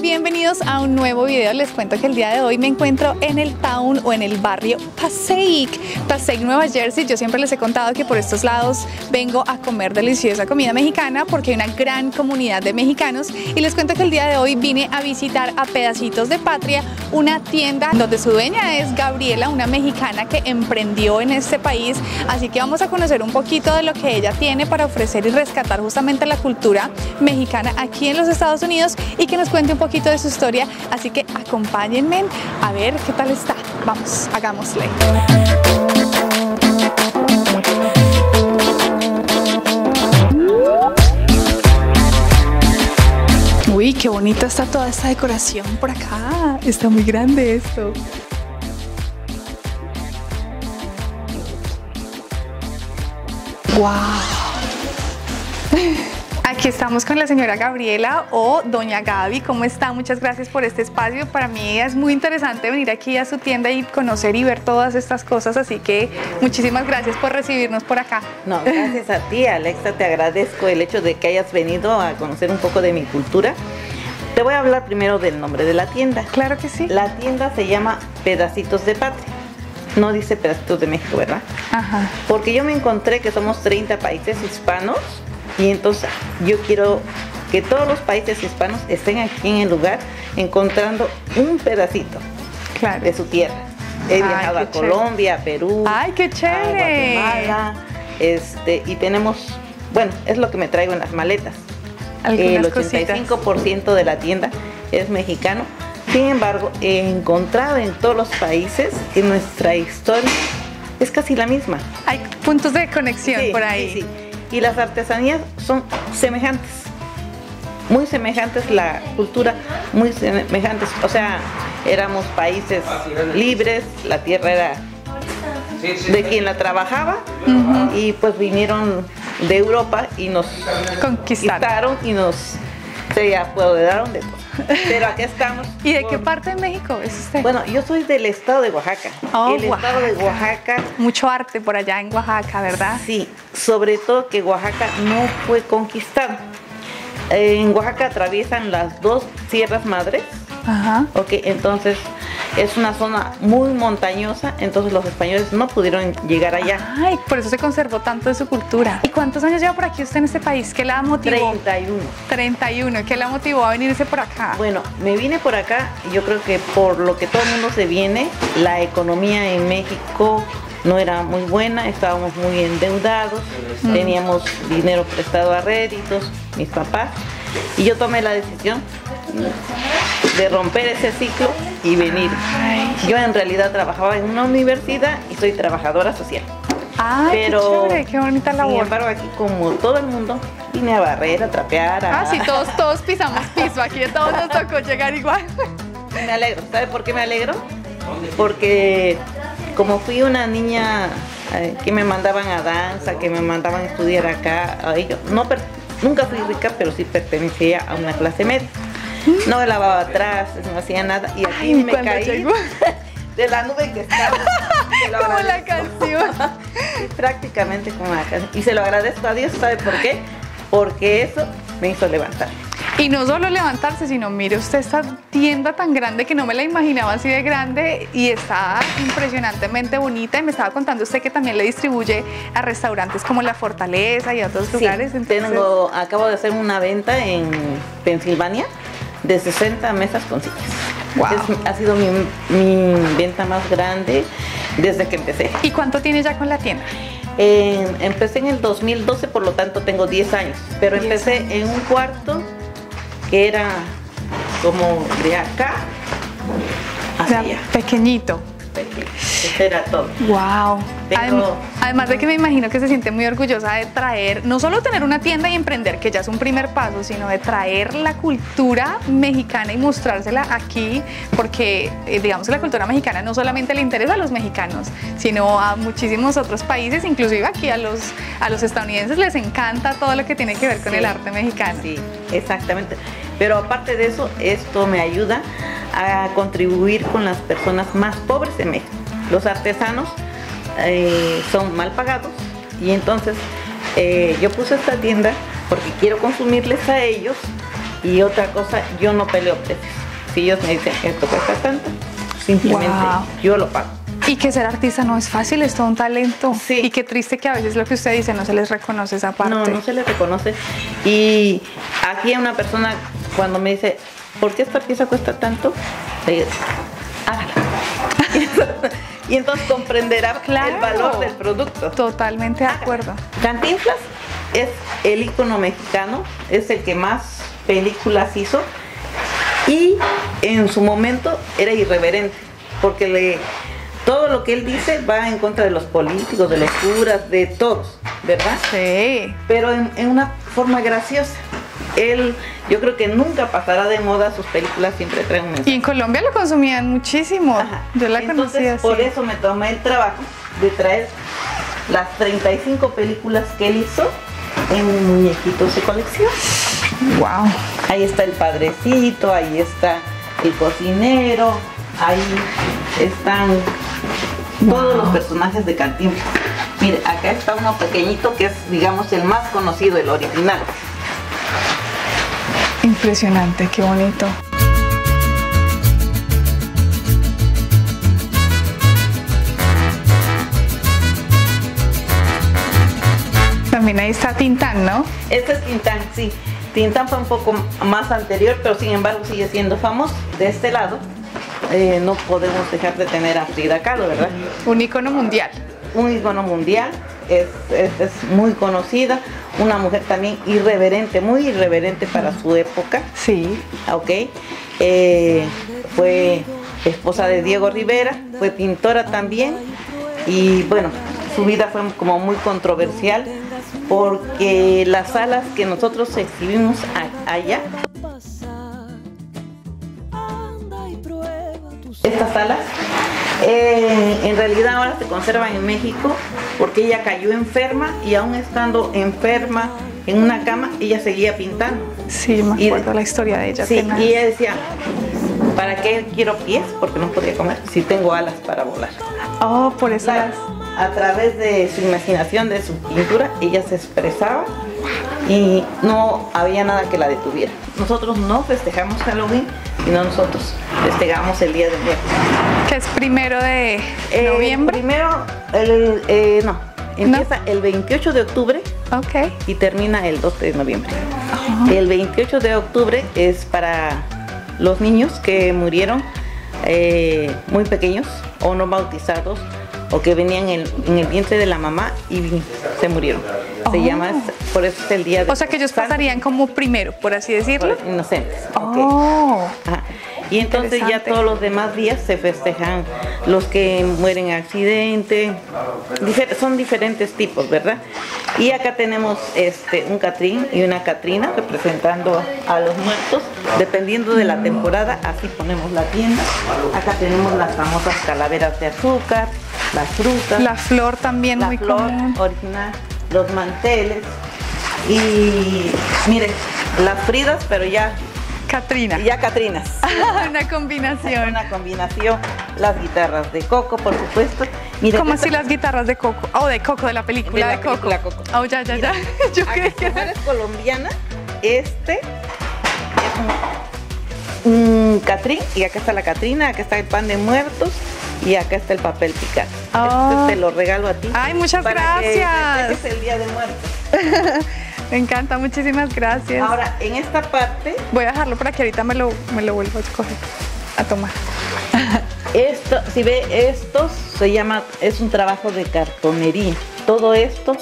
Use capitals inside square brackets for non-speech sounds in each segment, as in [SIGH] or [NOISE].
bienvenidos a un nuevo video. Les cuento que el día de hoy me encuentro en el o en el barrio Passaic, Passaic, Nueva Jersey. Yo siempre les he contado que por estos lados vengo a comer deliciosa comida mexicana porque hay una gran comunidad de mexicanos y les cuento que el día de hoy vine a visitar a Pedacitos de Patria, una tienda donde su dueña es Gabriela, una mexicana que emprendió en este país. Así que vamos a conocer un poquito de lo que ella tiene para ofrecer y rescatar justamente la cultura mexicana aquí en los Estados Unidos y que nos cuente un poquito de su historia. Así que acompáñenme a ver qué tal está. Vamos, hagámosle. Uy, qué bonita está toda esta decoración por acá. Está muy grande esto. ¡Wow! Aquí estamos con la señora Gabriela o doña Gaby. ¿Cómo está? Muchas gracias por este espacio. Para mí es muy interesante venir aquí a su tienda y conocer y ver todas estas cosas. Así que muchísimas gracias por recibirnos por acá. No, gracias a ti, Alexa. Te agradezco el hecho de que hayas venido a conocer un poco de mi cultura. Te voy a hablar primero del nombre de la tienda. Claro que sí. La tienda se llama Pedacitos de Patria. No dice Pedacitos de México, ¿verdad? Ajá. Porque yo me encontré que somos 30 países hispanos y entonces yo quiero que todos los países hispanos estén aquí en el lugar encontrando un pedacito Claro. de su tierra. He Ay, viajado a Colombia, a Perú, Ay, qué chévere. a Guatemala, este, y tenemos, bueno, es lo que me traigo en las maletas. El cositas. 85% de la tienda es mexicano. Sin embargo, he encontrado en todos los países que nuestra historia es casi la misma. Hay puntos de conexión Sí, por ahí. sí, sí. Y las artesanías son semejantes. Muy semejantes, la cultura muy semejantes. O sea, éramos países libres, la tierra era de quien la trabajaba y pues vinieron de Europa y nos Conquistar. quitaron y nos se apoderaron de todo. Pero aquí estamos. [LAUGHS] ¿Y de qué parte de México es usted? Bueno, yo soy del estado de Oaxaca. Oh, el estado de. Oaxaca Mucho arte por allá en Oaxaca, ¿verdad? Sí, sobre todo que Oaxaca no fue conquistado. En Oaxaca atraviesan las dos sierras madres, Ajá. ok, entonces es una zona muy montañosa, entonces los españoles no pudieron llegar allá. Ay, por eso se conservó tanto de su cultura. ¿Y cuántos años lleva por aquí usted en este país? ¿Qué la motivó? 31. 31. ¿Qué la motivó a venirse por acá? Bueno, me vine por acá y yo creo que por lo que todo el mundo se viene, la economía en México no era muy buena, estábamos muy endeudados, teníamos dinero prestado a réditos, mis papás, y yo tomé la decisión de romper ese ciclo y venir. Ay. Yo en realidad trabajaba en una universidad y soy trabajadora social. Ay, Pero, qué chévere, qué bonita sin labor. embargo, aquí como todo el mundo, vine a barrer, a trapear, a... Ah, sí, todos, todos pisamos piso. Aquí a todos nos tocó llegar igual. Me alegro. ¿Sabe por qué me alegro? Porque como fui una niña eh, que me mandaban a danza, que me mandaban a estudiar acá, a ellos, no nunca fui rica, pero sí pertenecía a una clase media. No lavaba atrás, no hacía nada y aquí Ay, me caí llegó. [LAUGHS] de la nube que estaba. [LAUGHS] Como la canción. [LAUGHS] Prácticamente como la canción. Y se lo agradezco a Dios, ¿sabe por qué? Porque eso me hizo levantar. Y no solo levantarse, sino mire usted esta tienda tan grande que no me la imaginaba así de grande y está impresionantemente bonita. Y me estaba contando usted que también le distribuye a restaurantes como La Fortaleza y a otros lugares. Entonces- tengo, acabo de hacer una venta en Pensilvania de 60 mesas con sillas. Wow. Es- ha sido mi, mi venta más grande desde que empecé. ¿Y cuánto tiene ya con la tienda? En- empecé en el 2012, por lo tanto tengo 10 años, pero 10 empecé años. en un cuarto que era como de acá O sea, hacia Eso era todo. Wow. Tengo- además de que me imagino que se siente muy orgullosa de traer, no solo tener una tienda y emprender, que ya es un primer paso, sino de traer la cultura mexicana y mostrársela aquí, porque eh, digamos que la cultura mexicana no solamente le interesa a los mexicanos, sino a muchísimos otros países, inclusive aquí a los, a los estadounidenses les encanta todo lo que tiene que ver con Sí, el arte mexicano. Sí, exactamente. Pero aparte de eso, esto me ayuda a contribuir con las personas más pobres de México. Los artesanos eh, son mal pagados y entonces eh, yo puse esta tienda porque quiero consumirles a ellos Y otra cosa, yo no peleo precios. Si ellos me dicen esto cuesta tanto, simplemente Wow. yo lo pago. Y que ser artista no es fácil, es todo un talento. Sí. Y qué triste que a veces lo que usted dice no se les reconoce esa parte. No, no se le reconoce. Y aquí a una persona cuando me dice, ¿por qué esta pieza cuesta tanto? Le digo, hágala. [LAUGHS] y entonces comprenderá Claro. el valor del producto. Totalmente de acuerdo. Cantinflas es el ícono mexicano, es el que más películas hizo y en su momento era irreverente, porque le, todo lo que él dice va en contra de los políticos, de los curas, de todos, ¿verdad? Sí. Pero en, en una forma graciosa. Él, yo creo que nunca pasará de moda, sus películas siempre traen un mensaje. Y en Colombia lo consumían muchísimo. Ajá. Yo la Entonces, conocía así. por eso me tomé el trabajo de traer las 35 películas que él hizo en muñequitos de colección. Wow. Ahí está el padrecito, ahí está el cocinero, ahí están todos los personajes de Cantinflas. Mire, acá está uno pequeñito que es, digamos, el más conocido, el original. Impresionante, qué bonito. También ahí está Tintán, ¿no? Este es Tintán, sí. Tintán fue un poco más anterior, pero sin embargo sigue siendo famoso. De este lado, eh, no podemos dejar de tener a Frida Kahlo, ¿verdad? Un icono mundial. un icono mundial, es, es- es muy conocida, una mujer también irreverente, muy irreverente para su época, Sí. ¿ok? Eh, fue esposa de Diego Rivera, fue pintora también y bueno, su vida fue como muy controversial porque las salas que nosotros exhibimos a- allá, estas salas, eh, en realidad ahora se conservan en México porque ella cayó enferma y aún estando enferma en una cama, ella seguía pintando. Sí, me Y- acuerdo la historia de ella. Sí, y ella decía, ¿para qué quiero pies? Porque no podía comer si tengo alas para volar. Oh, por eso a través de su imaginación, de su pintura, ella se expresaba y no había nada que la detuviera. Nosotros no festejamos Halloween, sino nosotros festejamos el Día de Muertos. Que es primero de Eh, noviembre. Primero, el, eh, no, empieza el 28 de octubre Ok. y termina el 2 de noviembre. El 28 de octubre es para los niños que murieron eh, muy pequeños o no bautizados o que venían en, en el vientre de la mamá y se murieron. Se Oh. llama, por eso es el día de O sea que ellos pasarían como primero, por así decirlo. inocentes. Oh. Ajá. Y entonces ya todos los demás días se festejan los que mueren en accidente, difer- son diferentes tipos, ¿verdad? Y acá tenemos este un Catrín y una Catrina representando a los muertos, dependiendo de la temporada, así ponemos la tienda. Acá tenemos las famosas calaveras de azúcar, las frutas, La flor también la muy flor común. original, los manteles y miren, las Fridas, pero ya Catrina. ya Catrinas. [LAUGHS] Una combinación. Una combinación, las guitarras de Coco, por supuesto. Mira, Como esta- si las guitarras de Coco. Oh, de Coco, de la película De de, la película Coco. Oh, ya, ya, ya. [LAUGHS] Yo creí que era. eres colombiana, este es un, Catrín, y acá está la Catrina, acá está el pan de muertos, y acá está el papel picado. Oh. Este te lo regalo a ti. Ay, muchas para que gracias. festejes el Día de Muertos. [LAUGHS] Me encanta, muchísimas gracias. Ahora, en esta parte, Voy a dejarlo para que ahorita me lo, me lo vuelvo a escoger, a tomar. [LAUGHS] Esto, si ve, esto se llama, es un trabajo de cartonería. Todo esto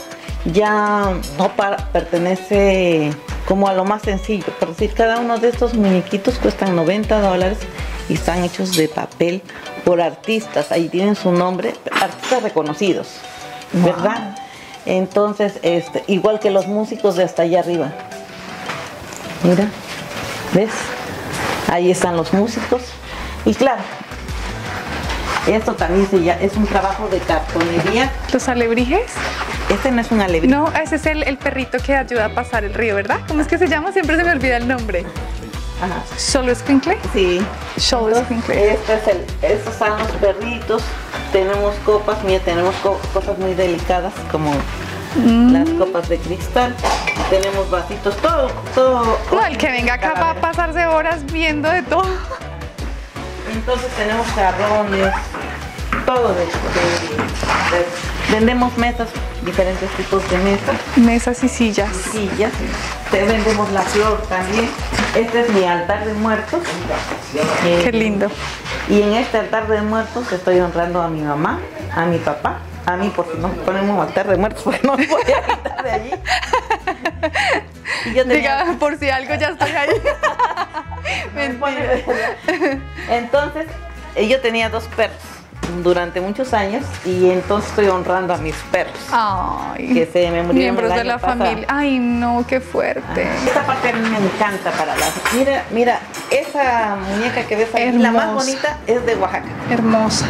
ya no para- pertenece como a lo más sencillo. Por decir, cada uno de estos muñequitos cuestan 90 dólares y están hechos de papel por artistas. Ahí tienen su nombre, artistas reconocidos, ¿verdad? Entonces, este, igual que los músicos de hasta allá arriba. Mira, ¿ves? Ahí están los músicos. Y claro, esto también se llama- es un trabajo de cartonería. ¿Los alebrijes? Este no es un alebrije. No, ese es el, el perrito que ayuda a pasar el río, ¿verdad? ¿Cómo es que se llama? Siempre se me olvida el nombre. Ajá. ¿Solo? Sí. Solo Squinkle. este es el, estos son los perritos. Tenemos copas, mira, tenemos co- cosas muy delicadas como Mm. las copas de cristal. tenemos vasitos, todo, todo. No, el que venga acá va a pasarse horas viendo de todo. Entonces tenemos jarrones, todo de, de- de- vendemos mesas, diferentes tipos de mesas, Mesas y sillas. sillas, te vendemos la flor también. Este es mi altar de muertos. Eh, Qué lindo. Y en este altar de muertos estoy honrando a mi mamá, a mi papá, a mí porque no ponemos altar de muertos [LAUGHS] porque no me voy a quitar de allí. Y yo tenía- Diga, por si algo ya estoy ahí. [LAUGHS] [LAUGHS] Mentira. Entonces, eh, yo tenía dos perros durante muchos años y entonces estoy honrando a mis perros. Ay. Que se me murieron Miembros el de la pasado. familia. Ay, no, qué fuerte. Esta parte a mí me encanta para las. Mira, mira, esa muñeca que ves ahí, la más bonita es de Oaxaca. Hermosa.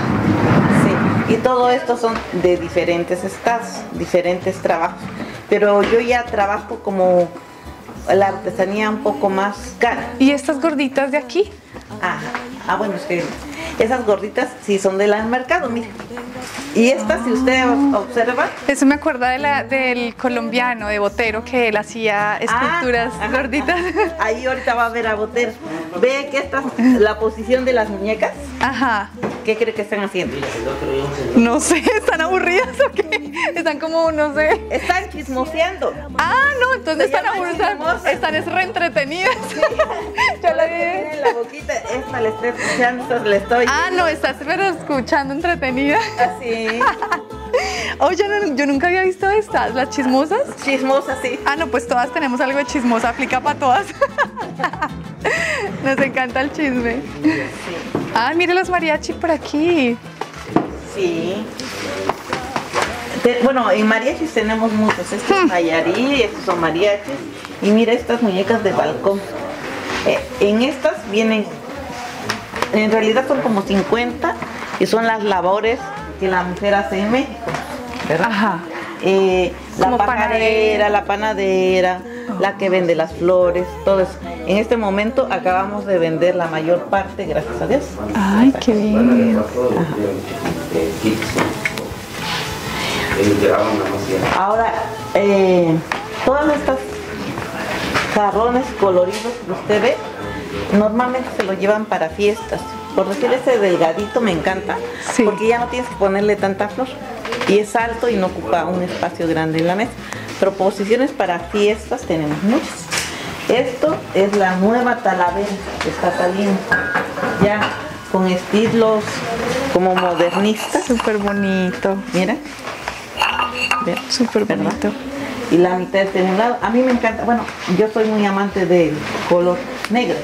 Sí. Y todo esto son de diferentes estados, diferentes trabajos. Pero yo ya trabajo como la artesanía un poco más cara. ¿Y estas gorditas de aquí? Ajá. Ah, bueno, es que esas gorditas sí son del mercado, mire. Y estas, si usted observa, Eso me acuerda de la, del colombiano, de Botero, que él hacía esculturas Ah, ajá, gorditas. ajá. Ahí ahorita va a ver a Botero. Ve que esta es la posición de las muñecas. Ajá. ¿Qué cree que están haciendo? No sé, ¿están aburridas o qué? Están como, no sé. Están chismoseando. Ah, no, entonces están aburridas. chismosas. Están es reentretenidas. [LAUGHS] Yo la vi. Tiene la boquita, esta le estoy escuchando, esta le estoy. Ah, no, estás pero escuchando entretenida. Así. [LAUGHS] Oye, no, yo nunca había visto estas, las chismosas. Chismosa, sí. Ah, no, pues todas tenemos algo de chismosa, aplica para todas. [LAUGHS] Nos encanta el chisme. Ah, mire los mariachi por aquí. Sí. Bueno, en mariachis tenemos muchos. Estos Hmm. es Nayarit, estos son mariachis. Y mira estas muñecas de balcón. Eh, en estas vienen, en realidad son como 50 y son las labores que la mujer hace en México. ¿verdad? Ajá. Eh, la pajarera, panadera. la panadera, la que vende las flores, todo eso. En este momento acabamos de vender la mayor parte, gracias a Dios. Ay, qué bien. Ahora, eh, todas estas jarrones coloridos que usted ve, normalmente se lo llevan para fiestas. Por decir ese delgadito me encanta, Sí. porque ya no tienes que ponerle tanta flor. Y es alto y no ocupa un espacio grande en la mesa. Proposiciones para fiestas tenemos muchas. Esto es la nueva talavera que está saliendo, ya con estilos como modernistas. Súper bonito. Mira. Súper bonito. Y la mitad en un lado. A mí me encanta, bueno, yo soy muy amante del color negro.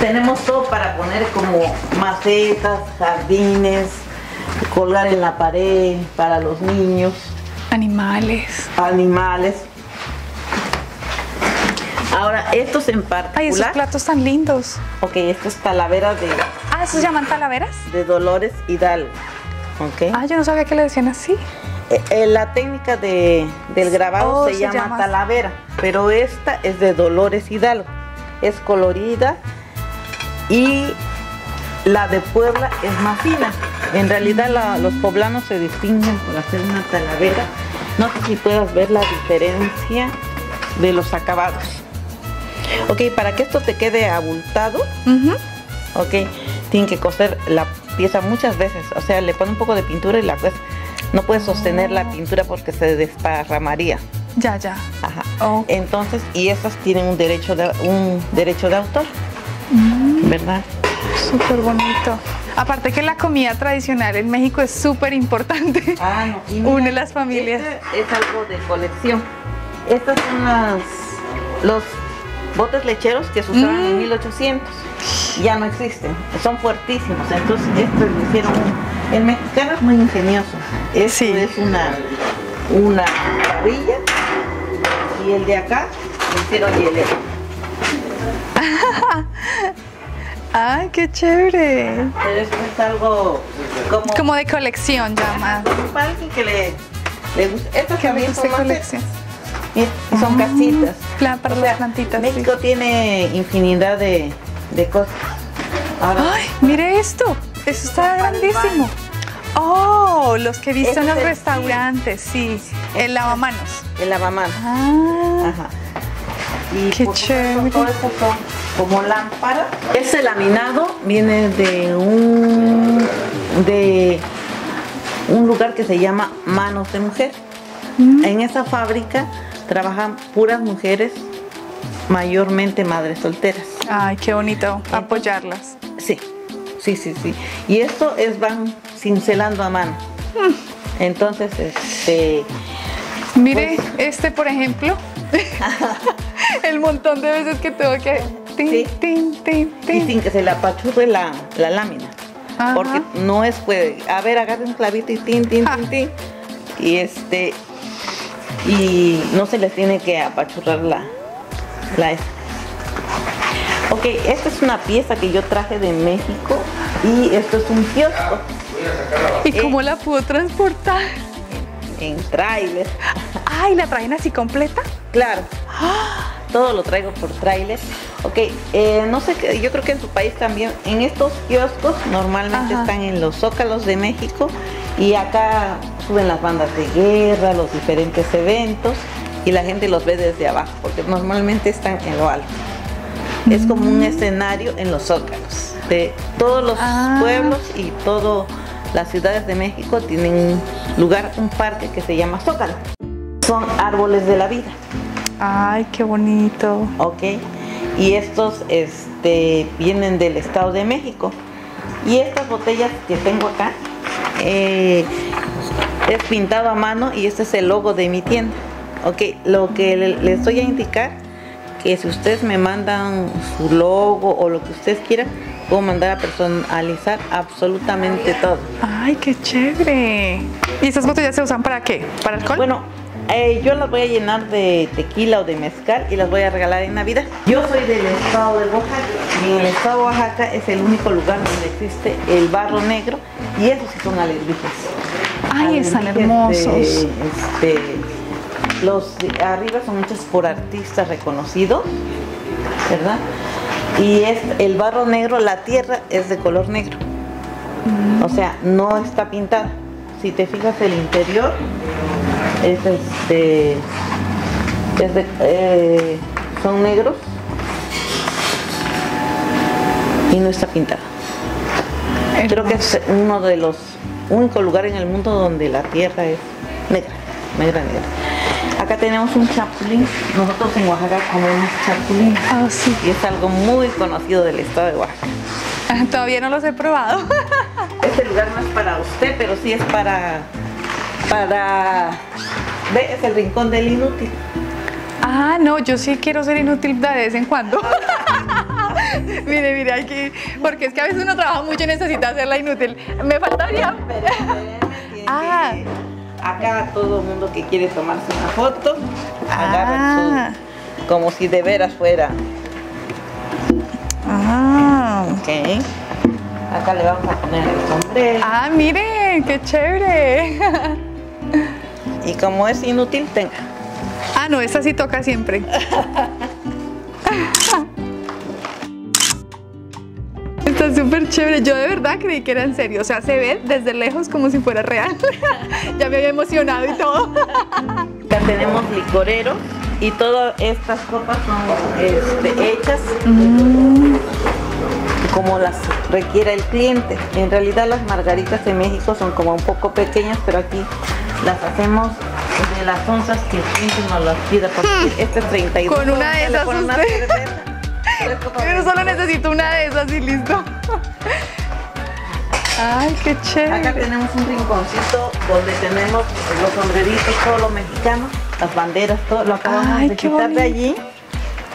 Tenemos todo para poner como macetas, jardines, colgar en la pared para los niños, Animales. animales. Ahora, estos en Ay, esos particular, platos tan lindos. ok, esto es talavera de, Ah, ¿esos se llaman talaveras? de Dolores Hidalgo, ok. Ah, yo no sabía que le decían así. Eh, eh, la técnica de, del grabado Oh, se, se llama, llama- talavera, pero esta es de Dolores Hidalgo. Es colorida y la de Puebla es más fina. En realidad la- los poblanos se distinguen por hacer una talavera. No sé si puedas ver la diferencia de los acabados. Ok, para que esto te quede abultado, Ujú. ok, tienen que coser la pieza muchas veces. O sea, le pone un poco de pintura y la pues no puedes sostener la pintura porque se desparramaría. Ya, ya. Ajá. Oh. Entonces, y estas tienen un derecho de un derecho de autor, Mm. ¿verdad? Súper bonito. Aparte que la comida tradicional en México es súper importante. Ah, no. Une las familias. Este es algo de colección. Estas son las los botes lecheros que se usaban en Mm. 1800. Ya no existen. Son fuertísimos. Entonces, esto lo hicieron. El mexicano es muy ingenioso. Esto Sí. es una una parrilla y el de acá lo hicieron hielero. [LAUGHS] Ay, qué chévere. Pero esto es algo como, Como de colección ya más. para alguien que le, le gusta. Estas también son colección. Mira, son casitas. Plan para O las plantitas. sí. México tiene infinidad de, de cosas. Ahora, Ay, mire esto. Eso está grandísimo. Oh, los que he visto en los Este, restaurantes, sí. El lavamanos. el lavamanos. Ah, Ajá. Y Qué chévere. todo como lámparas. Ese laminado viene de un de un lugar que se llama Manos de Mujer. Mm. En esa fábrica trabajan puras mujeres, mayormente madres solteras. Ay, qué bonito apoyarlas. Sí, sí, sí, sí. Y esto es van cincelando a mano. Entonces, este, Mire, Pues- este por ejemplo, [LAUGHS] el montón de veces que tengo que... Tin, Sí. tin, tin, y tin. sin que se le apachurre la, la lámina. Ajá. Porque no es puede. A ver, agarre un clavito y tin, tin, tin, tin. Y este. Y no se les tiene que apachurrar la. la esa. Ok, esta es una pieza que yo traje de México y esto es un kiosco ¿Y cómo la pudo transportar? en trailer. Ay, ¿la traen así completa? Claro. Todo lo traigo por trailer. Ok, eh, no sé, yo creo que en su país también, en estos kioscos normalmente Ajá. están en los zócalos de México y acá suben las bandas de guerra, los diferentes eventos y la gente los ve desde abajo porque normalmente están en lo alto. Es como un escenario en los zócalos de todos los Ah. pueblos y todas las ciudades de México tienen un lugar, un parque que se llama Zócalo. Son árboles de la vida. Ay, qué bonito. ¿ok? Y estos este, vienen del Estado de México. Y estas botellas que tengo acá eh, es pintado a mano y este es el logo de mi tienda, ¿ok? Lo que le- les voy a indicar que si ustedes me mandan su logo o lo que ustedes quieran, puedo mandar a personalizar absolutamente todo. Ay, qué chévere. ¿Y estas botellas se usan para qué? ¿Para alcohol? Bueno, eh, yo las voy a llenar de tequila o de mezcal y las voy a regalar en Navidad. Yo soy del estado de Oaxaca y en el estado de Oaxaca es el único lugar donde existe el barro negro y esos sí son alebrijes. Ay, están hermosos. de, este, los de arriba son hechos por artistas reconocidos, ¿verdad? Y es el barro negro, la tierra es de color negro. O sea, no está pintada. Si te fijas el interior, es este es de- eh, son negros y no está pintada. Creo que es uno de los únicos lugares en el mundo donde la tierra es negra, negra, negra. Acá tenemos un chapulín. Nosotros en Oaxaca comemos chapulín. Ah, sí. Y es algo muy conocido del estado de Oaxaca. [LAUGHS] Todavía no los he probado. Este lugar no es para usted, pero sí es para. para. Ve, es el rincón del inútil. Ah, no, yo sí quiero ser inútil de vez en cuando. [LAUGHS] mire, mire, aquí, porque es que a veces uno trabaja mucho y necesita hacerla inútil. Me faltaría. Ah. [LAUGHS] ah. Acá todo el mundo que quiere tomarse una foto, Ah. agarra su. como si de veras fuera. Ah. Ok. Acá le vamos a poner el sombrero. Ah, mire, qué chévere. [LAUGHS] Y como es inútil, tenga. Ah, no, esta sí toca siempre. [LAUGHS] Está súper chévere. Yo de verdad creí que era en serio. O sea, se ve desde lejos como si fuera real. [LAUGHS] ya me había emocionado y todo. [LAUGHS] Acá tenemos licorero y todas estas copas son este, hechas como las requiera el cliente. En realidad las margaritas de México son como un poco pequeñas, pero aquí las hacemos de las onzas que el cliente nos las pida. Porque este es 32 Con una de esas una de [LAUGHS] solo necesito una de esas y listo. [LAUGHS] Ay, qué Acá chévere. tenemos un rinconcito donde tenemos los sombreritos, todo lo mexicano, las banderas, todo lo acabamos Ay, de quitar de allí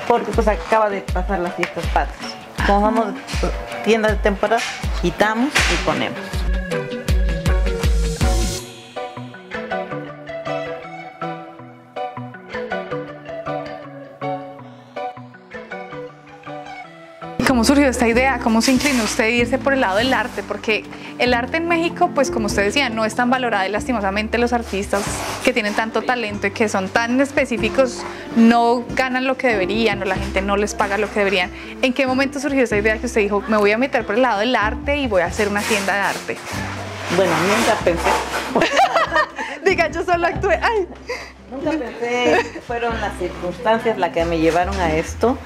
porque pues acaba de pasar las fiestas patrias. Como vamos tienda de temporada, quitamos y ponemos. ¿Cómo surgió esta idea? ¿Cómo se inclinó usted a irse por el lado del arte? Porque el arte en México, pues como usted decía, no es tan valorado y lastimosamente los artistas que tienen tanto talento y que son tan específicos no ganan lo que deberían o la gente no les paga lo que deberían. ¿En qué momento surgió esta idea que usted dijo, me voy a meter por el lado del arte y voy a hacer una tienda de arte? Bueno, mientras pensé, [LAUGHS] Diga, yo solo actué. Ay. Nunca pensé, fueron las circunstancias las que me llevaron a esto,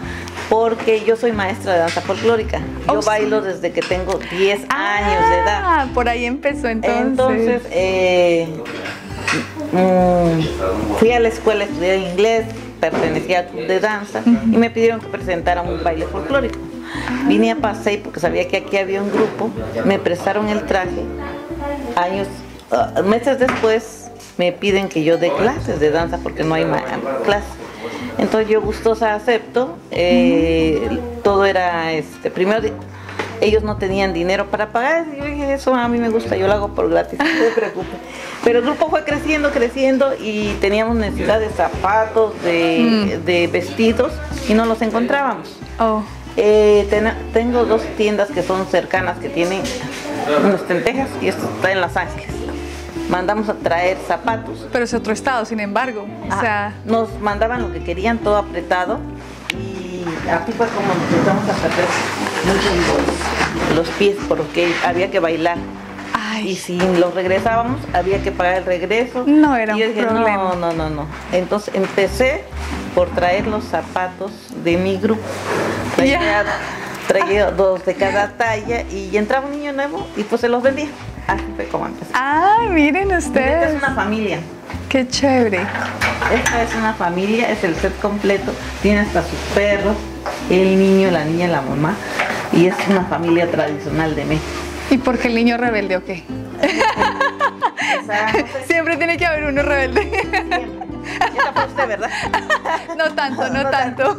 porque yo soy maestra de danza folclórica. Yo Oh, sí. bailo desde que tengo 10 años de edad. Ah, por ahí empezó entonces. Entonces, eh, mm, fui a la escuela a estudiar inglés, pertenecía al club de danza y me pidieron que presentara un baile folclórico. Vine a Pasey porque sabía que aquí había un grupo, me prestaron el traje. Años, ah, meses después me piden que yo dé clases de danza porque no hay clases. Entonces yo gustosa acepto. eh, todo era, este, primero ellos no tenían dinero para pagar. y Yo dije, eso a mí me gusta, yo lo hago por gratis, no se preocupe. Pero el grupo fue creciendo, creciendo y teníamos necesidad de zapatos, de, de vestidos y no los encontrábamos. Oh. Eh, ten- tengo dos tiendas que son cercanas que tienen unas en Texas y esto está en Los Ángeles. Mandamos a traer zapatos. Pero es otro estado, sin embargo. O sea, nos mandaban lo que querían, todo apretado. Y así fue como empezamos a perder mucho los, los pies porque había que bailar. ay. Y si los regresábamos, había que pagar el regreso. No era Y un dije, problema. No, no, no, no. Entonces empecé por traer los zapatos de mi grupo. Traía, traía dos de cada talla y entraba un niño nuevo y pues se los vendía. Así fue como empecé. Ay, miren Esta ustedes. es una familia. Qué chévere. Esta es una familia, es el set completo. Tiene hasta sus perros, el niño, la niña, la mamá. Y es una familia tradicional de México. ¿Y por qué el niño rebelde o qué? [LAUGHS] Siempre tiene que haber uno rebelde. siempre. [LAUGHS] Fue usted, ¿verdad? [LAUGHS] No tanto, no [LAUGHS] No tanto.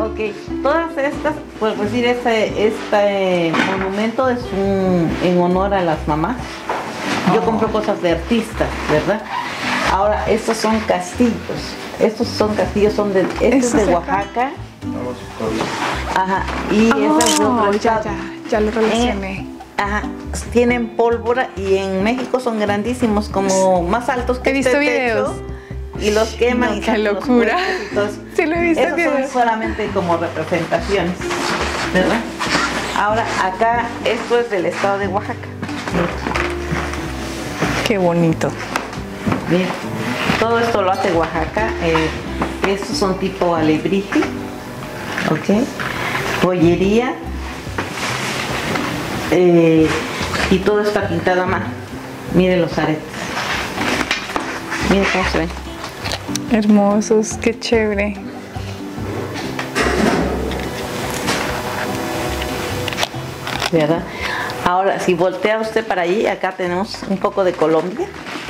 Ok, todas estas, pues decir, este, este monumento es un, en honor a las mamás. Yo compro cosas de artistas, ¿verdad? Ahora, estos son castillos. Estos son castillos, son de, este es ¿Estos de acá? Oaxaca. Ajá, y este es de otro Oh, ya, estado. ya, ya lo relacioné. Eh, Ajá, tienen pólvora y en México son grandísimos, como más altos que He visto este videos. techo, y los queman No, y qué locura. [LAUGHS] Sí lo he visto Esos son solamente como representaciones, ¿verdad? Ahora acá esto es del estado de Oaxaca. Qué bonito. Mira, todo esto lo hace Oaxaca. eh, estos son tipo alebrije, ¿ok? Joyería. eh, y todo está pintado a mano. Miren los aretes. Miren cómo se ven. Hermosos, qué chévere. ¿Verdad? Ahora, si voltea usted para allí, acá tenemos un poco de Colombia.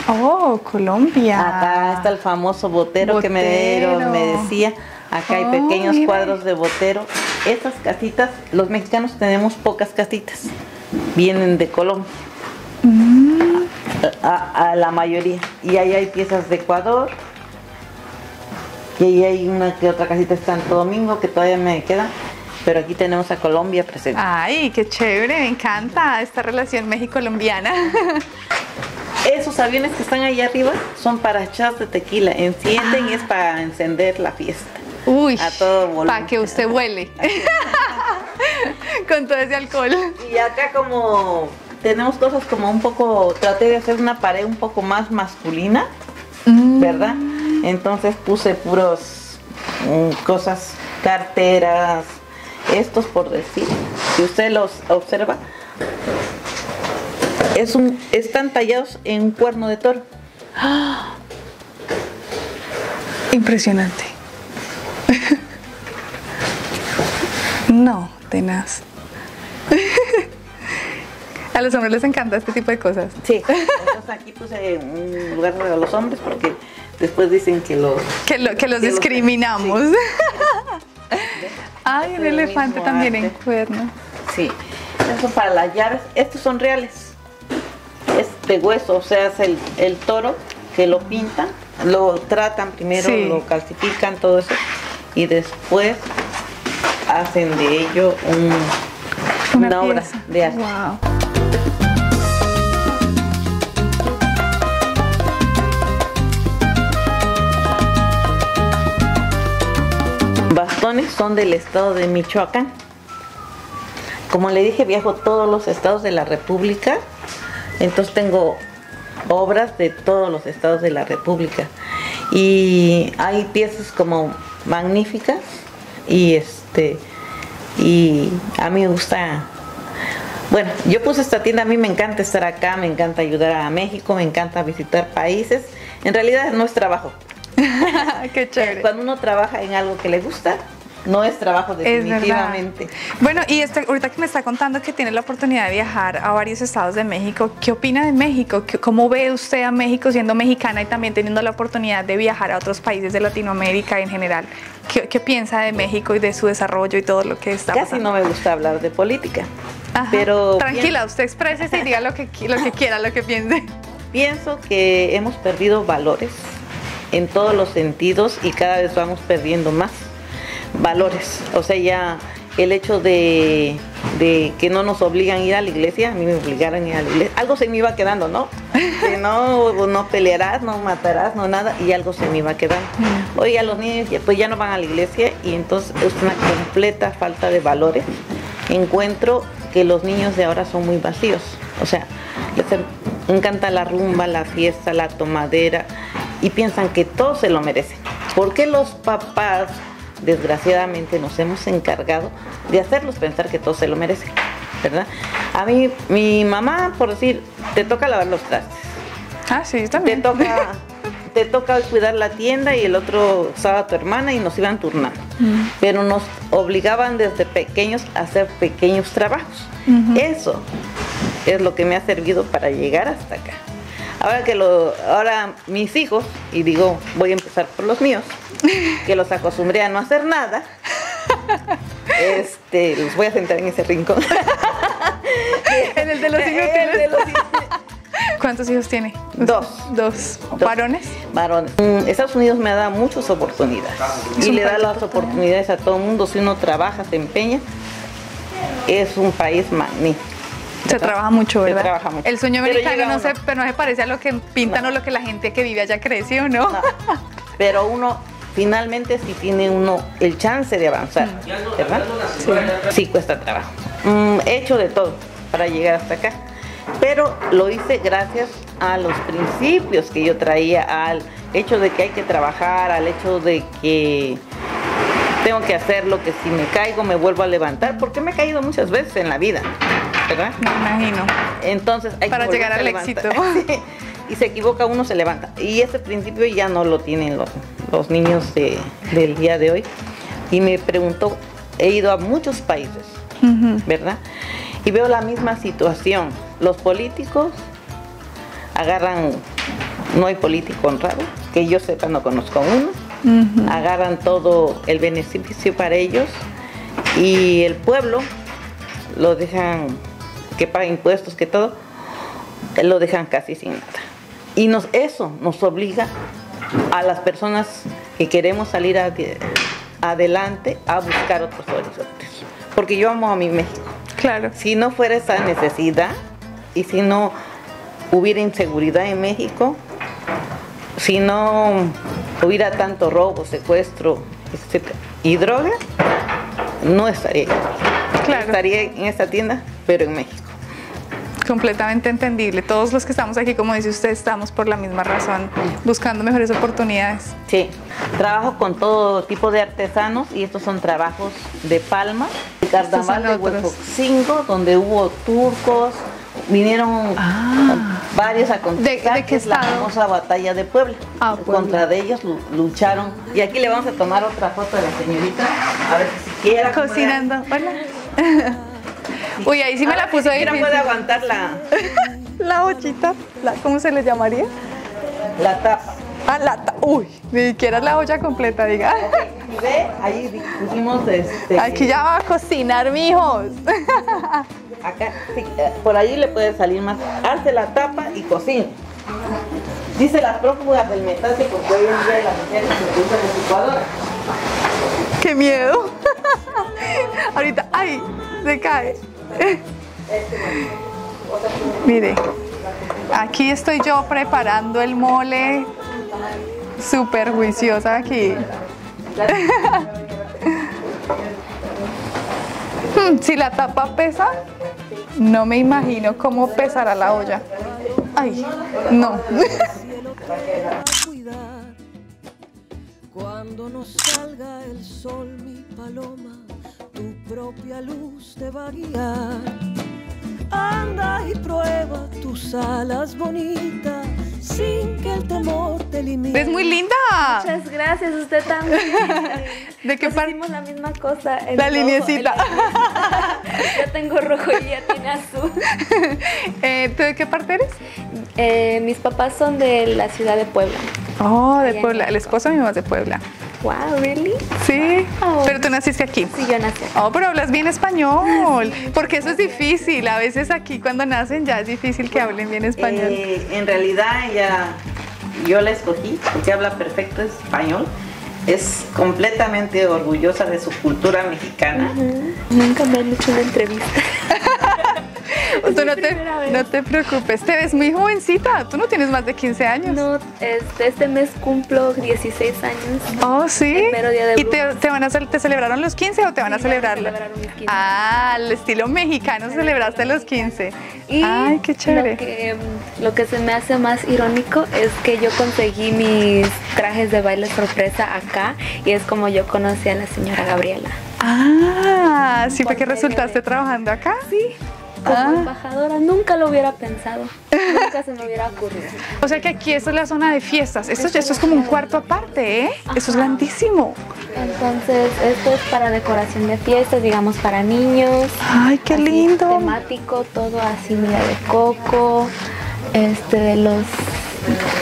Oh, Colombia. Acá está el famoso botero, que me, Botero. dieron, me decía. Acá hay Oh, pequeños cuadros de botero. Estas casitas, los mexicanos tenemos pocas casitas. Vienen de Colombia. Mm. A, a la mayoría. Y ahí hay piezas de Ecuador. Y ahí hay una que otra casita en Santo Domingo que todavía me queda. Pero aquí tenemos a Colombia presente. Ay, qué chévere, me encanta esta relación México-colombiana. [LAUGHS] Esos aviones que están ahí arriba son para chas de tequila. Encienden y es para encender la fiesta. Uy, A todo para que usted huele. [LAUGHS] Con todo ese alcohol. Y acá como tenemos cosas como un poco, traté de hacer una pared un poco más masculina, ¿verdad? Entonces puse puros mm, cosas, carteras, estos por decir. Si usted los observa, es un, están tallados en un cuerno de toro. [GASPS] Impresionante. [LAUGHS] No, tenaz. [LAUGHS] A los hombres les encanta este tipo de cosas. Sí, [LAUGHS] aquí puse un lugar para los hombres porque después dicen que los... Que, lo- que los Que los- discriminamos. [LAUGHS] Ay, un elefante también en cuerno. Sí, eso para las llaves. Estos son reales. Es de hueso, o sea, es el, el toro que lo pintan, lo tratan primero, Sí. lo calcifican, todo eso, y después hacen de ello un- una, obra de arte. Wow. Bastones son del estado de Michoacán. Como le dije, viajo todos los estados de la República. Entonces tengo obras de todos los estados de la República. Y hay piezas como magníficas y este y a mí me gusta bueno, yo puse esta tienda, a mí me encanta estar acá, me encanta ayudar a México, me encanta visitar países. En realidad no es trabajo. [LAUGHS] Qué chévere. Cuando uno trabaja en algo que le gusta, no es trabajo definitivamente. bueno, y este, ahorita que me está contando que tiene la oportunidad de viajar a varios estados de México, ¿qué opina de México? ¿Cómo ve usted a México siendo mexicana y también teniendo la oportunidad de viajar a otros países de Latinoamérica en general? ¿Qué, piensa de México y de su desarrollo y todo lo que está Casi no me gusta hablar de política. Pero Tranquila, usted exprese y diga lo que, lo que quiera, lo que piense. [LAUGHS] Pienso que hemos perdido valores en todos los sentidos y cada vez vamos perdiendo más valores. O sea, ya el hecho de, que no nos obligan a ir a la iglesia, a mí me obligaron a ir a la iglesia, algo se me iba quedando, ¿no? Que no, no pelearás, no matarás, no nada, y algo se me iba quedando. Hoy a los niños pues ya no van a la iglesia y entonces es una completa falta de valores. Encuentro que los niños de ahora son muy vacíos, o sea, les encanta la rumba, la fiesta, la tomadera y piensan que todo se lo merecen. ¿Por qué los papás desgraciadamente nos hemos encargado de hacerlos pensar que todo se lo merece, ¿verdad? A mí, mi mamá, por decir, te toca lavar los trastes. Ah, sí, también. Te toca, [LAUGHS] te toca cuidar la tienda y el otro estaba tu hermana y nos iban turnando. Mm. Pero nos obligaban desde pequeños a hacer pequeños trabajos. Eso es lo que me ha servido para llegar hasta acá. Ahora que lo, ahora mis hijos, y digo, voy a empezar por los míos, [LAUGHS] que los acostumbré a no hacer nada, este, los voy a sentar en ese rincón. [LAUGHS] en el de los hijos. [LAUGHS] ¿Cuántos hijos tiene? Dos. Dos. ¿Varones? Varones. Mm, Estados Unidos me ha dado muchas oportunidades. Y le da las oportunidades a todo el mundo. Si uno trabaja, se empeña, es un país magnífico. Se trabaja mucho, ¿verdad? Se trabaja mucho. El sueño americano no se, pero no se parece a lo que pintan o lo que la gente que vive allá crece, ¿o no? Pero uno finalmente sí tiene uno el chance de avanzar, mm. ¿verdad? Sí, cuesta trabajo. Mm, he hecho de todo para llegar hasta acá, pero lo hice gracias a los principios que yo traía, al hecho de que hay que trabajar, al hecho de que tengo que hacer lo que si me caigo me vuelvo a levantar, porque me he caído muchas veces en la vida. ¿verdad? Me imagino. Entonces hay Para llegar al éxito. [LAUGHS] y se equivoca uno, se levanta. Y ese principio ya no lo tienen los, los niños del día de hoy. Y me preguntó, he ido a muchos países, ¿verdad? Y veo la misma situación. Los políticos agarran, no hay político honrado, que yo sepa no conozco a uno, agarran todo el beneficio para ellos y el pueblo lo dejan que paga impuestos, que todo, lo dejan casi sin nada. Y nos, eso nos obliga a las personas que queremos salir adelante a buscar otros horizontes. Porque yo amo a mi México. Claro. Si no fuera esa necesidad y si no hubiera inseguridad en México, si no hubiera tanto robo, secuestro, y droga, no estaría Claro. Estaría en esta tienda, pero en México completamente entendible. Todos los que estamos aquí, como dice usted, estamos por la misma razón, buscando mejores oportunidades. Sí, trabajo con todo tipo de artesanos y estos son trabajos de palma, de carnaval de donde hubo turcos, vinieron ah. varios a contestar ¿De, qué es la famosa batalla de Puebla. Ah, Contra de ellos lucharon. Y aquí le vamos a tomar otra foto de la señorita, a ver si siquiera. Cocinando, ¿verdad? [LAUGHS] Uy, ahí sí me la puso difícil. puede aguantar la... [LAUGHS] la ollita, ¿cómo se le llamaría? La tapa. Ah, la tapa. Uy, ni siquiera la olla completa, diga. ve, ahí pusimos este... Aquí ya va a cocinar, mijos. [LAUGHS] Acá, eh, por allí le puede salir más. Hace la tapa y cocina. Dice las prófugas del metate porque hoy en día las mujeres se usan en licuadora. ¡Qué miedo! [LAUGHS] Ahorita, ¡ay! Se cae. Mire, aquí estoy yo preparando el mole. Súper juiciosa aquí. Hmm, [LAUGHS] si la tapa pesa, no me imagino cómo pesará la olla. Ay, no. Cuando no salga el sol, mi paloma, tu propia luz te va a guiar. Anda y prueba tus alas bonitas sin que el temor te limite. Es muy linda. Muchas gracias, usted también. [LAUGHS] ¿De qué parte? hicimos la misma cosa. el La rojo, linecita. el- [LAUGHS] Yo tengo rojo y ella tiene azul. [LAUGHS] Eh, ¿Tú de qué parte eres? Eh, mis papás son de la ciudad de Puebla. Oh, de Allá Puebla. El esposo de mi mamá es de Puebla. Wow, ¿really? Sí, Wow. pero tú naciste aquí. Sí, yo nací. Oh, pero hablas bien español, porque eso es difícil. A veces aquí cuando nacen ya es difícil que hablen bien español. Eh, en realidad ella, yo la escogí porque habla perfecto español. Es completamente orgullosa de su cultura mexicana. Nunca me han hecho una entrevista. [LAUGHS] [LAUGHS] Tú no te, no te preocupes, te ves muy jovencita. Tú no tienes más de 15 años. No, este, este mes cumplo 16 años. Oh, sí. El mero día de ¿Y te, te van a te celebraron los 15 o te van a Sí, celebrarlo? celebraron mis 15. Ah, al estilo mexicano celebraste los 15. Y Ay, qué chévere. Lo que, lo que se me hace más irónico es que yo conseguí mis trajes de baile sorpresa acá y es como yo conocí a la señora Gabriela. Ah, sí, fue que resultaste trabajando acá. Sí. Como Ah. embajadora nunca lo hubiera pensado. Nunca se me hubiera ocurrido. O sea que aquí esto es la zona de fiestas. Esto, esto es como un cuarto aparte, ¿eh? Eso es Ajá. grandísimo. Entonces, esto es para decoración de fiestas, digamos, para niños. Ay, qué así, lindo. Temático, todo así, mira, de coco, este, de los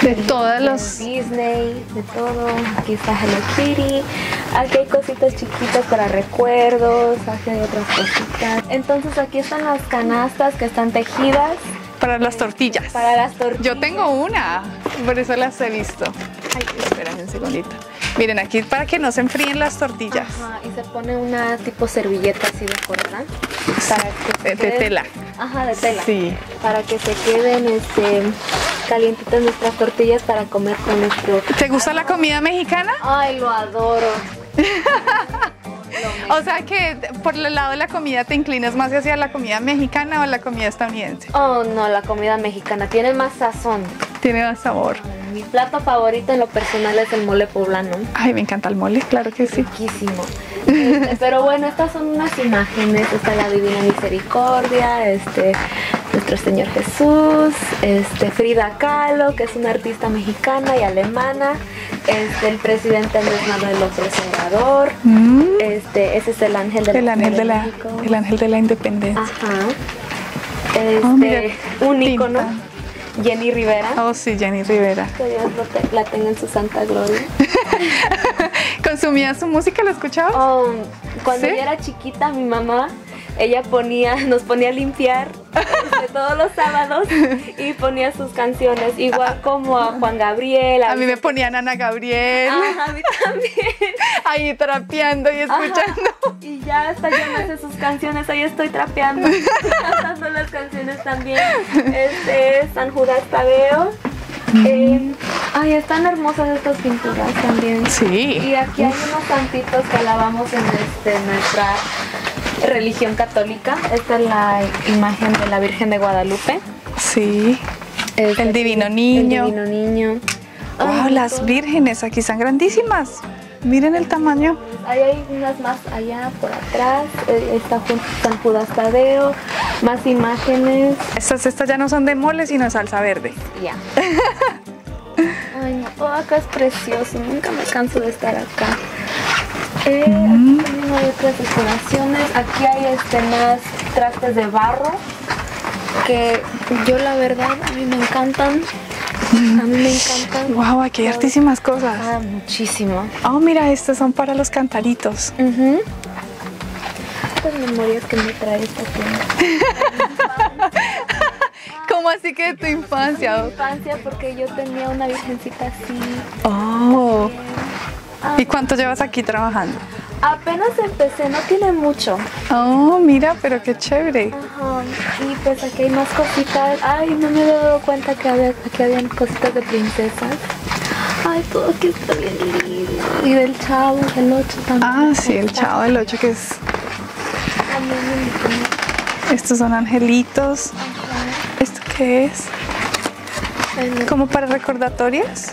De todos los... Disney, de todo. Aquí está Hello Kitty. Aquí hay cositas chiquitas para recuerdos. Aquí hay otras cositas. Entonces aquí están las canastas que están tejidas Para las tortillas. para las tortillas. Yo tengo una, por eso las he visto. Ay, espérame un segundito. Miren, aquí para que no se enfríen las tortillas. Ajá, y se pone una tipo servilleta así de corta. Para que se De- de tela. Ajá, de tela. Sí. Para que se queden este, calientitas nuestras tortillas para comer con nuestro... ¿Te gusta la comida mexicana? Ay, lo adoro. [LAUGHS] O sea que por el lado de la comida te inclinas más hacia la comida mexicana o la comida estadounidense. Oh, no, la comida mexicana tiene más sazón. Tiene más sabor. Mi plato favorito en lo personal es el mole poblano. Ay, me encanta el mole, claro que sí. Riquísimo. Este, [LAUGHS] pero bueno, estas son unas imágenes. Está la Divina Misericordia, este, nuestro Señor Jesús, este, Frida Kahlo, que es una artista mexicana y alemana, este, el presidente Andrés Manuel López Obrador, Mm, este, ese es el ángel de la el ángel Ciudad de la, el ángel de la independencia. Ajá. Este, Oh, un tinta. Jenny Rivera. Oh, sí, Jenny Rivera. Que Dios te- la tenga en su santa gloria. [LAUGHS] ¿Consumías su música? ¿La escuchabas? Oh, cuando ¿Sí? yo era chiquita, mi mamá, ella ponía, nos ponía a limpiar todos los sábados y ponía sus canciones, igual como a Juan Gabriel. A mí me ponían Ana Gabriel. Ajá, a mí también. Ahí trapeando y Ajá. escuchando. Y ya hasta yo sé sus canciones, ahí estoy trapeando, [LAUGHS] cantando las canciones también. Este es San Judas Tadeo. Eh, ay, están hermosas estas pinturas también. Sí. Y aquí hay unos santitos que alabamos en este, nuestra religión católica. Esta es la imagen de la Virgen de Guadalupe. Sí. Este, El Divino el Niño. Divino Niño. Wow, Ay, las todo. vírgenes aquí están grandísimas. Miren el tamaño. Ahí hay unas más allá por atrás. eh, Está San Judas Tadeo. Más imágenes. Estas, estas ya no son de mole, sino salsa verde. Ya. [LAUGHS] Ay, no, todo acá es precioso. Nunca me canso de estar acá. Aquí también hay otras decoraciones. Aquí hay este más trastes de barro. Que yo la verdad a mí me encantan. A mí me encantan. Wow, aquí hay hartísimas cosas. Ah, muchísimo. Oh, mira, estos son para los cantaritos. Estas memorias que me trae esta tienda. [LAUGHS] ¿Cómo así que de tu infancia? Mi infancia porque yo tenía una virgencita así. Oh. ¿Y cuánto llevas aquí trabajando? apenas empecé, no tiene mucho. Oh, mira, pero qué chévere. Ajá. Y pues aquí hay más cositas. Ay, no me había dado cuenta que había, aquí habían cositas de princesas. Ay, todo aquí está bien lindo. Y del chavo, del 8 también. Ah, sí, el chavo del 8 que es... También. Estos son angelitos. Ajá. ¿Esto qué es? ¿Como para recordatorios?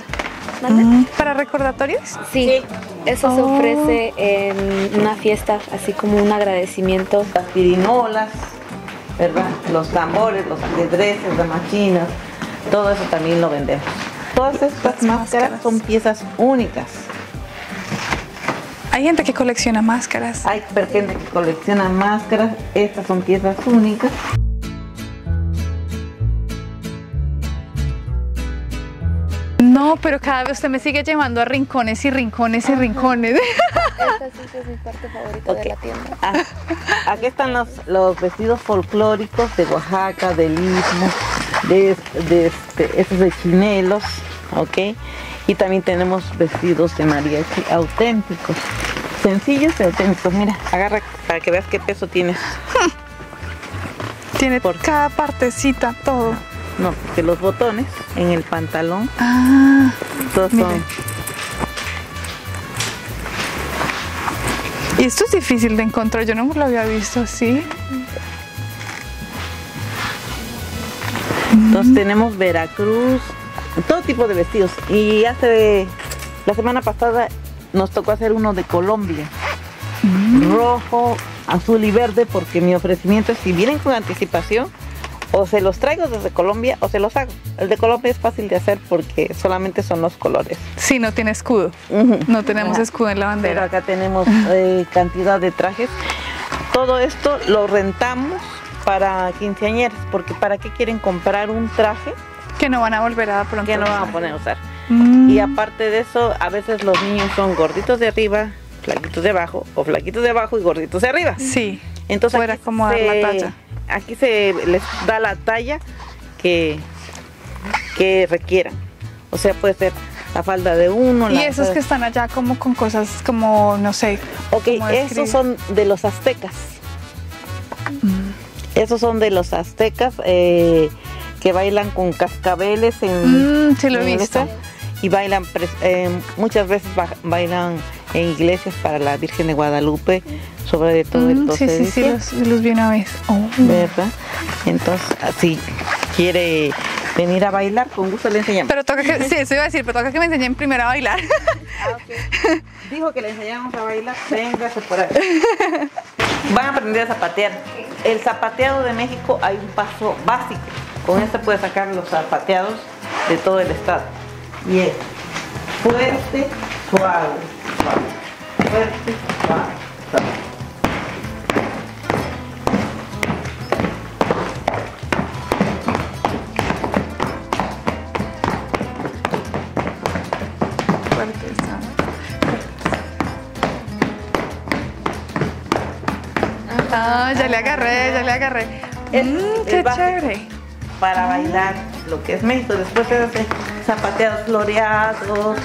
¿Para recordatorios? Sí, eso se Oh. ofrece en una fiesta, así como un agradecimiento. Las pirinolas, ¿verdad? Los tambores, los ajedrezes, las machinas, todo eso también lo vendemos. Todas estas máscaras máscaras. son piezas únicas. Hay gente que colecciona máscaras. Hay gente que colecciona máscaras, estas son piezas únicas. No, pero cada vez usted me sigue llevando a rincones y rincones y rincones. Esta sí que es mi parte favorita Ok. de la tienda. Ah, aquí están los, los vestidos folclóricos de Oaxaca, del Istmo, de, de este, estos de chinelos, ¿ok? Y también tenemos vestidos de mariachi auténticos, sencillos y auténticos. Mira, agarra para que veas qué peso tienes. [LAUGHS] Tiene Por- cada partecita, todo. No, porque los botones en el pantalón, Ah, todos son... y esto es difícil de encontrar, yo no lo había visto así. Entonces tenemos Veracruz, todo tipo de vestidos. Y hace la semana pasada nos tocó hacer uno de Colombia. Rojo, azul y verde, porque mi ofrecimiento es si vienen con anticipación, o se los traigo desde Colombia o se los hago. El de Colombia es fácil de hacer porque solamente son los colores. Sí, no tiene escudo. No tenemos Ajá. escudo en la Pero bandera. acá tenemos eh, cantidad de trajes. Todo esto lo rentamos para quinceañeras, porque ¿para qué quieren comprar un traje Que no van a volver a pronto. que no van a poner a usar? Mm. Y aparte de eso, a veces los niños son gorditos de arriba, flaquitos de abajo, o flaquitos de abajo y gorditos de arriba. Sí. Entonces acomodar la talla. Aquí se les da la talla que, que requieran. O sea, puede ser la falda de uno. Y la esos falda- que están allá como con cosas como, no sé. Ok, ¿cómo describir? esos son de los aztecas. Esos son de los aztecas eh, que bailan con cascabeles en, Mm, sí lo he en visto. esta, y bailan eh, muchas veces ba- bailan en iglesias para la Virgen de Guadalupe, sobre todo el Mm, 12 sí, de sí, sí, los, los vi una vez. Oh. ¿verdad? Entonces, si quiere venir a bailar, con gusto le enseñamos. Pero toca que, [LAUGHS] sí, eso iba a decir, pero toca que me enseñen primero a bailar. Dijo que le enseñamos a bailar, véngase por ahí. Van a aprender a zapatear. El zapateado de México hay un paso básico. Con este puedes sacar los zapateados de todo el estado. Y es fuerte, suave, suave. Fuerte, suave, suave. Ah, ya le agarré, ya le agarré. Es Mm, qué básico. chévere. Para bailar lo que es México. Después se hace zapateados floreados,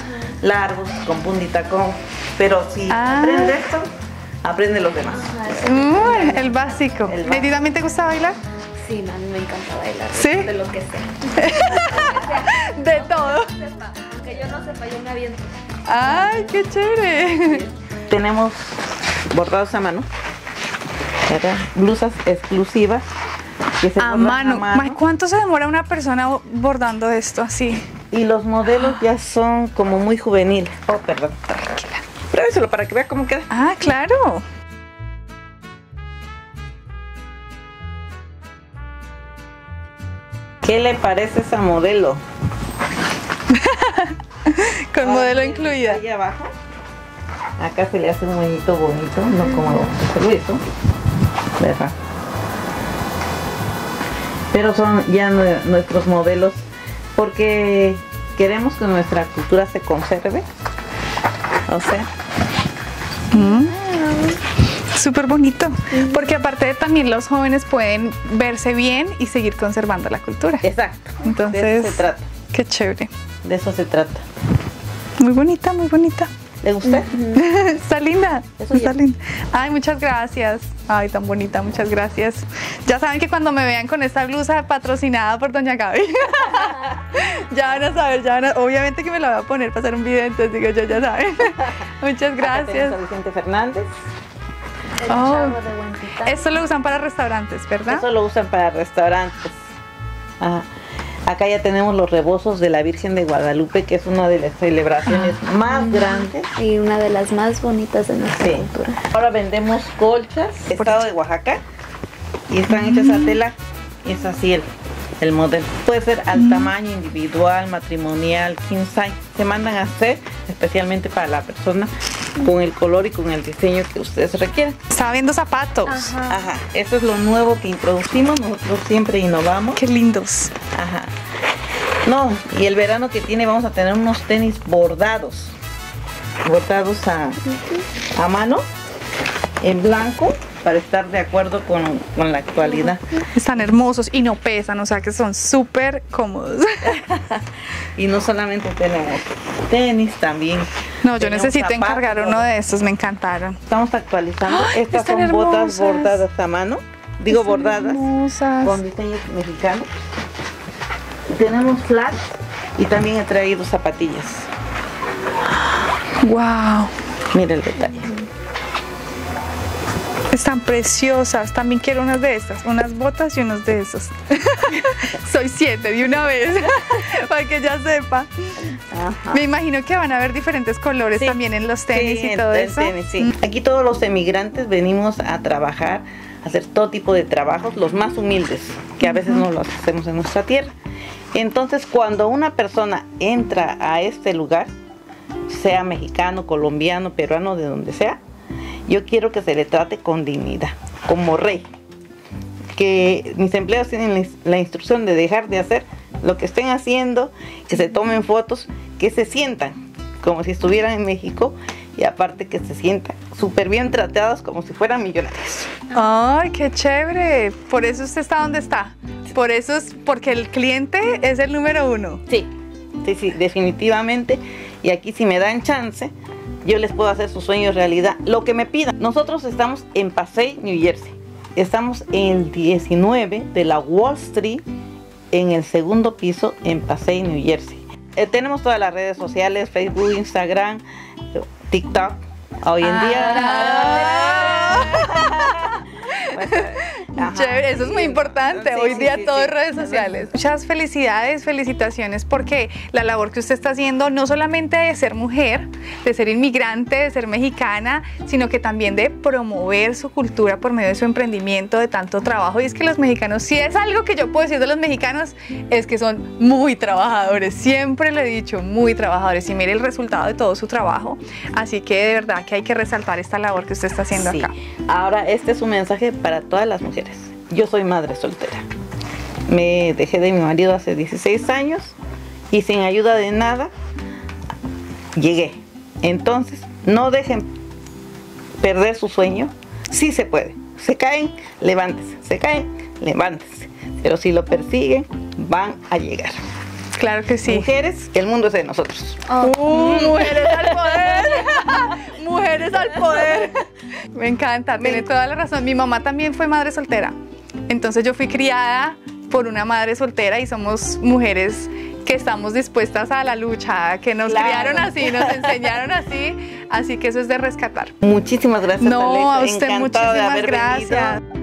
largos, con punta y tacón. Pero si Ah. aprende esto, aprende los demás. Mm, el básico. El ¿Y a ti básico. también te gusta bailar? Sí, a mí me encanta bailar. ¿Sí? De lo que sea. [LAUGHS] De todo. Sepa, Aunque yo no sepa, yo me aviento. Ay, qué chévere. Tenemos bordados a mano, ¿verdad? blusas exclusivas que se A mano. a mano. ¿Cuánto se demora una persona bordando esto así? Y los modelos ya son como muy juveniles. Oh, perdón. Pruébeselo para que vea cómo queda. Ah, claro. ¿Qué le parece esa modelo? [LAUGHS] Con modelo incluida. Ahí abajo. Acá se le hace un moñito bonito, no como el grueso. ¿Verdad? Pero son ya nue- nuestros modelos porque queremos que nuestra cultura se conserve. O sea, Súper bonito. Porque aparte de también los jóvenes pueden verse bien y seguir conservando la cultura. exacto. de Entonces, eso se trata. qué chévere. De eso se trata. Muy bonita, muy bonita. ¿Le gusta? [LAUGHS] Está linda. Eso está linda. Ay, muchas gracias. Ay, tan bonita, muchas gracias. Ya saben que cuando me vean con esta blusa patrocinada por Doña Gaby, [LAUGHS] ya van a saber, ya van a- obviamente que me la voy a poner para hacer un video, entonces digo yo, ya saben. [LAUGHS] muchas gracias. a Vicente Fernández. El Oh. chavo de Huentitán. Esto lo usan para restaurantes, ¿verdad? Eso lo usan para restaurantes. Ajá. Acá ya tenemos los rebozos de la Virgen de Guadalupe, que es una de las celebraciones Ah. más grandes. Y una de las más bonitas de nuestra Sí. cultura. Ahora vendemos colchas, estado de Oaxaca, y están hechas a tela. Y es así el, el modelo. Puede ser al tamaño individual, matrimonial, king size. Se mandan a hacer especialmente para la persona con el color y con el diseño que ustedes requieran. Estaba viendo zapatos. Ajá. Ajá, eso es lo nuevo que introducimos. Nosotros siempre innovamos. Qué lindos. Ajá. No, y el verano que tiene vamos a tener unos tenis bordados. Bordados a, a mano, en blanco, para estar de acuerdo con, con la actualidad. Están hermosos y no pesan, o sea que son súper cómodos. [LAUGHS] Y no solamente tenemos tenis, también. No, yo necesito zapatos. encargar uno de estos, me encantaron. Estamos actualizando. [GASPS] ¡Ay, Estas son botas bordadas a mano. Digo Están bordadas. hermosas. Con diseños mexicanos. Tenemos flats y también he traído zapatillas. Wow. Mira el detalle. Están preciosas. También quiero unas de estas, unas botas y unos de esos. [LAUGHS] Soy siete de una vez, [LAUGHS] para que ya sepa. Ajá. Me imagino que van a haber diferentes colores Sí. también en los tenis Sí, y todo eso. Mm. tenis, sí. Aquí todos los emigrantes venimos a trabajar, a hacer todo tipo de trabajos, los más humildes, que a veces no los hacemos en nuestra tierra. Entonces, cuando una persona entra a este lugar, sea mexicano, colombiano, peruano, de donde sea, yo quiero que se le trate con dignidad, como rey. Que mis empleados tienen la ins- la instrucción de dejar de hacer lo que estén haciendo, que se tomen fotos, que se sientan como si estuvieran en México y aparte que se sientan súper bien tratados como si fueran millonarios. Ay, qué chévere. Por eso usted está donde está. Por eso es porque el cliente es el número uno. Sí, sí, sí, definitivamente. Y aquí si me dan chance, yo les puedo hacer sus sueños realidad. Lo que me pidan. Nosotros estamos en Pasay, New Jersey. Estamos en el 19 de la Wall Street, en el segundo piso, en Pasay, New Jersey. Eh, tenemos todas las redes sociales, Facebook, Instagram, TikTok. Hoy en Ah. [LAUGHS] día... Ajá. Chévere, eso es muy importante. Sí, Hoy sí, día sí, todo sí. es redes sociales. Muchas felicidades, felicitaciones porque la labor que usted está haciendo no solamente de ser mujer, de ser inmigrante, de ser mexicana, sino que también de promover su cultura por medio de su emprendimiento, de tanto trabajo. Y es que los mexicanos, si es algo que yo puedo decir de los mexicanos, es que son muy trabajadores. Siempre le he dicho, muy trabajadores. Y mire el resultado de todo su trabajo. Así que de verdad que hay que resaltar esta labor que usted está haciendo Sí. acá. Ahora, este es un mensaje para todas las mujeres. Yo soy madre soltera. Me dejé de mi marido hace 16 años y sin ayuda de nada llegué. Entonces, no dejen perder su sueño. Sí se puede. Se caen, levántense. Se caen, levántense. Pero si lo persiguen, van a llegar. Claro que sí. Mujeres, el mundo es de nosotros. Uh, mujeres al poder. [LAUGHS] mujeres al poder. Me encanta, tiene toda la razón. Mi mamá también fue madre soltera. Entonces yo fui criada por una madre soltera y somos mujeres que estamos dispuestas a la lucha, que nos Claro. criaron así, nos [LAUGHS] enseñaron así. Así que eso es de rescatar. Muchísimas gracias. No, a usted muchísimas gracias. venido.